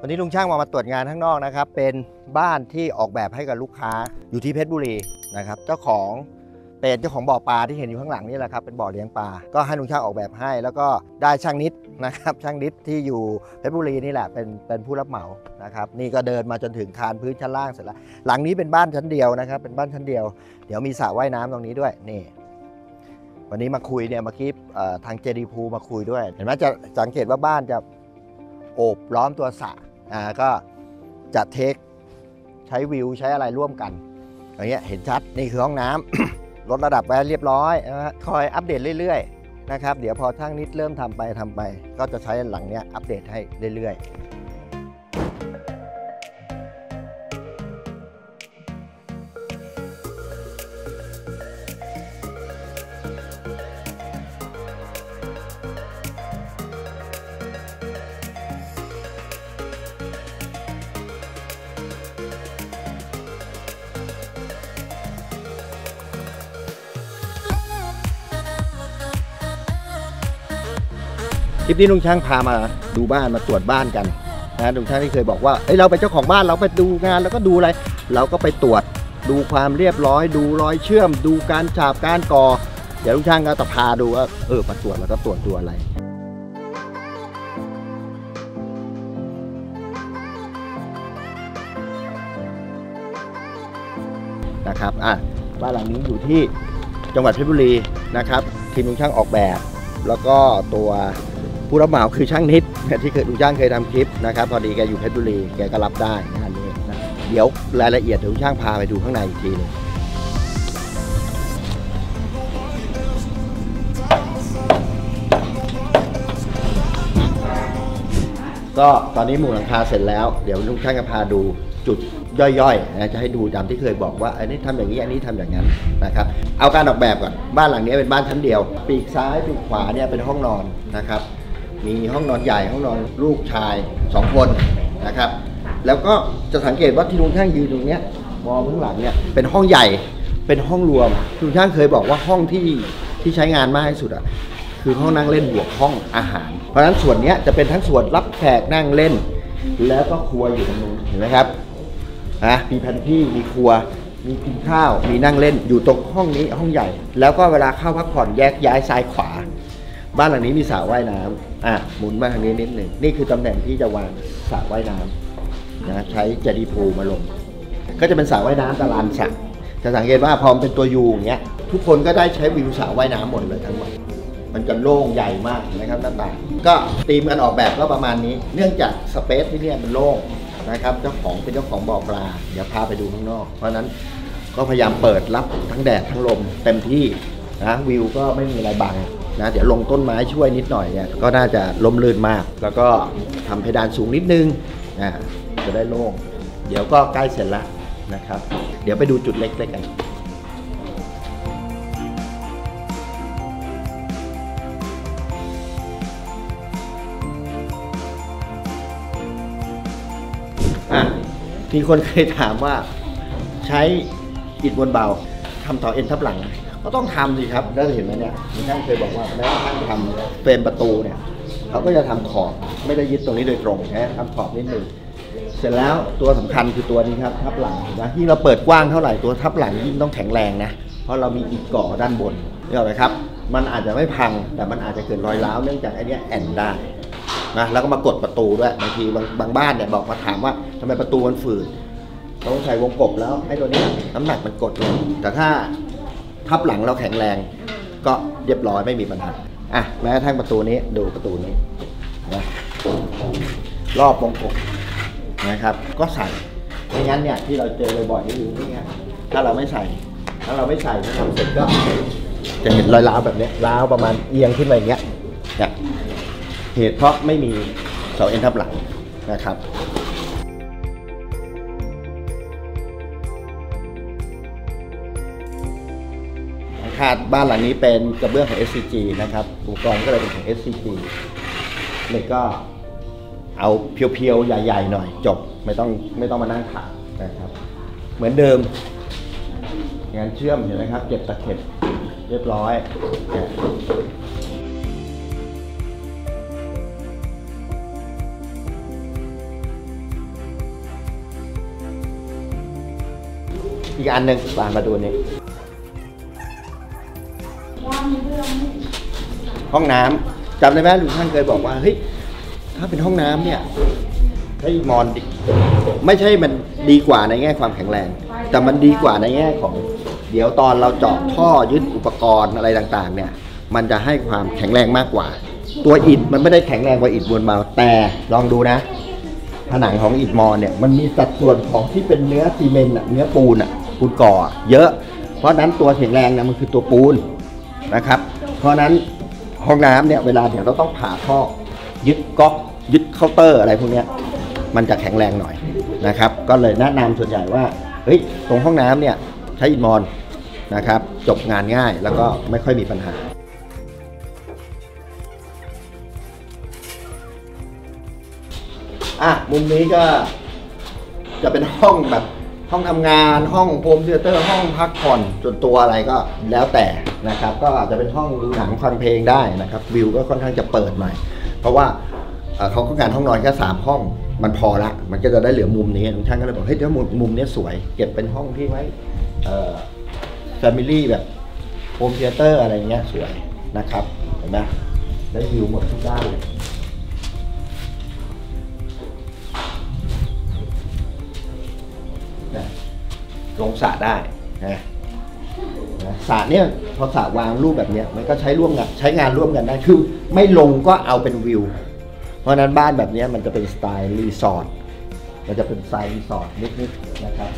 วันนี้ลุงช่างมามาตรวจงานข้างนอกนะครับ เป็นบ้านที่ออกแบบให้กับลูกค้าอยู่ที่เพชรบุรีนะครับ เจ้าของเป็นเจ้าของบ่อปลาที่เห็นอยู่ข้างหลังนี่แหละครับเป็นบ่อเลี้ยงปลาก็ให้ลุงช่างออกแบบให้ แล้วก็ได้ช่างนิดนะครับ ช่างนิดที่อยู่เพชรบุรีนี่แหละเป็นเป็นผู้รับเหมานะครับ นี่ก็เดินมาจนถึงคานพื้นชั้นล่างเสร็จแล้ว หลังนี้เป็นบ้านชั้นเดียวนะครับ เป็นบ้านชั้นเดียวเดี๋ยวมีสระว่ายน้ำตรงนี้ด้วยนี่วันนี้มาคุยเนี่ยเมื่อกี้ทางเจดีพูมาคุยด้วย เห็นไหมจะสังเกตว่าบ้านจะโอบล้อมตัวสระ อ่าก็จะเทคใช้วิวใช้อะไรร่วมกันอย่างเงี้ยเห็นชัดนี่คือห้องน้ำลดระดับไว้เรียบร้อยนะฮะคอยอัปเดตเรื่อยๆนะครับเดี๋ยวพอช่างนิดเริ่มทำไปทำไป ก็จะใช้หลังเนี้ยอัปเดตให้เรื่อยๆ ลิปนี้ลุงช่างพามาดูบ้านมาตรวจบ้านกันนะลุงช่างที่เคยบอกว่าเอ้ยเราเป็นเจ้าของบ้านเราไปดูงานแล้วก็ดูอะไร เราก็ไปตรวจดูความเรียบร้อย ดูรอยเชื่อม ดูการฉาบการก่อ เดี๋ยวลุงช่างก็จะพาดูว่าเออมาตรวจแล้วก็ตรวจดูอะไรนะครับอะบ้านหลังนี้อยู่ที่จังหวัดเพชรบุรีนะครับทีมลุงช่างออกแบบ แล้วก็ตัว ผู้รับเหมาคือช่างนิดที่เคยลุงช่างเคยทำคลิปนะครับพอดีแกอยู่เพชรบุรีแกก็รับได้งานนี้นะเดี๋ยวรายละเอียดเดี๋ยวลุงช่างพาไปดูข้างในอีกทีหนึงก็ตอนนี้หมู่หลังคาเสร็จแล้วเดี๋ยวลุงช่างจะพาดูจุดย่อยๆนะจะให้ดูตามที่เคยบอกว่าอันนี้ทำอย่างนี้อันนี้ทำอย่างนั้นนะครับเอาการออกแบบก่อนบ้านหลังนี้เป็นบ้านชั้นเดียว ปีกซ้ายปีกขวาเนี่ยเป็นห้องนอนนะครับ มีห้องนอนใหญ่ห้องนอนลูกชายสองคนนะครับ แล้วก็จะสังเกตว่าที่ลุงช่างยืนตรงเนี้ยมองข้างหลังเนี่ยเป็นห้องใหญ่เป็นห้องรวมลุงช่างเคยบอกว่าห้องที่ที่ใช้งานมากที่สุดอะคือห้องนั่งเล่นบวกห้องอาหาร เพราะฉะนั้นส่วนนี้จะเป็นทั้งส่วนรับแขกนั่งเล่น แล้วก็ครัวอยู่ตรงนู้นเห็นไหมครับนะมีแพนที่มีครัว มีกินข้าว มีนั่งเล่นอยู่ตรงห้องนี้ห้องใหญ่ แล้วก็เวลาเข้าพักผ่อนแยกย้ายซ้ายขวา บ้านหลังนี้มีสระว่ายน้ำอะหมุนมาทางนี้นิดหนึ่งนี่คือตำแหน่งที่จะวางสระว่ายน้ำนะใช้เจดีพูมาลง ก็จะเป็นสระว่ายน้ำตารางสระจะสังเกตว่าพอมนเป็นตัวยูอย่างเงี้ยทุกคนก็ได้ใช้วิวสระว่ายน้ำหมดเลยทั้งหมด มันจะโล่งใหญ่มากนะครับหน้าต่างก็ตีมกันออกแบบก็ประมาณนี้ เนื่องจากสเปซที่เนี่ยมันโล่งนะครับเจ้าของเป็นเจ้าของบ่อปลาเดี๋ยวพาไปดูข้างนอก เพราะฉะนั้นก็พยายามเปิดรับทั้งแดดทั้งลมเต็มที่นะวิวก็ไม่มีอะไรบัง นะเดี๋ยวลงต้นไม้ช่วยนิดหน่อยเนี่ยก็น่าจะลมลื่นมาก แล้วก็ทำเพดานสูงนิดนึงอ่าจะได้โล่งเดี๋ยวก็ใกล้เสร็จแล้วนะครับ เดี๋ยวไปดูจุดเล็กๆกันอะมีคนเคยถามว่าใช้อิฐบนเบา ทำต่อเอ็นทับหลัง ก็ต้องทำสิครับได้วเห็นไหมเนี่ยท่านเคยบอกว่าแม้ทั่งทำเฟรมประตูเนี่ยเขาก็จะทำขอบไม่ได้ยึดตรงนี้โดยตรงนะทำขอบนิดหนึ่งเสร็จแล้วตัวสำคัญคือตัวนี้ครับทับหลังนะยิ่งเราเปิดกว้างเท่าไหร่ตัวทับหลังยิ่งต้องแข็งแรงนะเพราะเรามีอิฐก่อด้านบนเห็นไหมครับ มันอาจจะไม่พังแต่มันอาจจะเกิดรอยร้าวเนื่องจากไอ้นี้แอนได้นะแล้วก็มากดประตูด้วยบางทีบางบางบ้านเนี่ยบอกมาถามว่าทำไมประตูมันฝืด ต้องใส่วงกบแล้วไอ้ตัวนี้น้ำหนักมันกดลงแต่ถ้าทับหลังเราแข็งแรง ก็เรียบร้อยไม่มีปัญหาอะแม้กระทั่งประตูนี้ดูประตูนี้นะรอบวงกบนะครับ ก็ใส่ไม่งั้นเนี่ยที่เราเจอบ่อยๆก็คือนี่ไงถ้าเราไม่ใส่ถ้าเราไม่ใส่ถ้าทำเสร็จก็ จะเห็นรอยร้าวแบบนี้ร้าวประมาณเอียงขึ้นมาอย่างเงี้ยเนี่ยเหตุเพราะไม่มีเสาเอ็นทับหลังนะครับ คาดบ้านหลังนี้เป็นกระเบื้องของ SCG นะครับอุปกรณ์ก็เลยเป็นของ SCG เลยก็เอาเพียวๆ ใหญ่ๆ หน่อย จบไม่ต้องไม่ต้องมานั่งถักนะครับ เหมือนเดิม งานเชื่อมเห็นไหมครับ เก็บตะเข็บเรียบร้อยอีกอันหนึ่งลานมาดูนี่ ห้องน้ำจำได้ไหมลุงท่านเคยบอกว่าเฮ้ยถ้าเป็นห้องน้ำเนี่ยให้มอนดิไม่ใช่มันดีกว่าในแง่ความแข็งแรง แต่มันดีกว่าในแง่ของ เดี๋ยวตอนเราเจาะท่อยึดอุปกรณ์อะไรต่างๆ เนี่ย มันจะให้ความแข็งแรงมากกว่า ตัวอิฐมันไม่ได้แข็งแรงกว่าอิฐมวลเบาแต่ลองดูนะ ผนังของอิฐมอนเนี่ยมันมีสัดส่วนของที่เป็นเนื้อซีเมนต์เนื้อปูนอะปูนก่อเยอะ เพราะนั้นตัวแข็งแรงนี่ยมันคือตัวปูน นะครับ เพราะนั้นห้องน้ำเนี่ยเวลาเดี๋ยวเราต้องผ่าท่อยึดก๊อกยึดเคาน์เตอร์อะไรพวกเนี้ยมันจะแข็งแรงหน่อยนะครับ ก็เลยแนะนำส่วนใหญ่ว่าเฮ้ยตรงห้องน้ำเนี่ยใช้อิฐมอญนะครับจบงานง่ายแล้วก็ไม่ค่อยมีปัญหาอะมุมนี้ก็จะเป็นห้องแบบ ห้องทำงานห้อง home theater ห้องพักผ่อนส่วนตัวอะไรก็แล้วแต่นะครับ ก็อาจจะเป็นห้องดูหนังฟังเพลงได้นะครับ วิวก็ค่อนข้างจะเปิดหน่อยเพราะว่าเอ่อเขาต้องการห้องนอนแค่สามห้องมันพอละ มันก็จะได้เหลือมุมนี้ทุกท่านก็เลยบอกเฮ้ยเดี๋ยวมุมมุมเนี้ยสวย เก็บเป็นห้องที่ไว้เอ่อ family แบบ home theater อะไรเงี้ยสวยนะครับเห็นไหมได้วิวหมดทุกด้านเลย ลงสระได้นะนะสระเนี่ยพอสระวางรูปแบบเนี้ยมันก็ใช้ร่วมกันใช้งานร่วมกันได้คือไม่ลงก็เอาเป็นวิว เพราะฉะนั้นบ้านแบบเนี้ยมันจะเป็นสไตล์รีสอร์ทมันจะเป็นสไตล์รีสอร์ทนิดๆนะครับ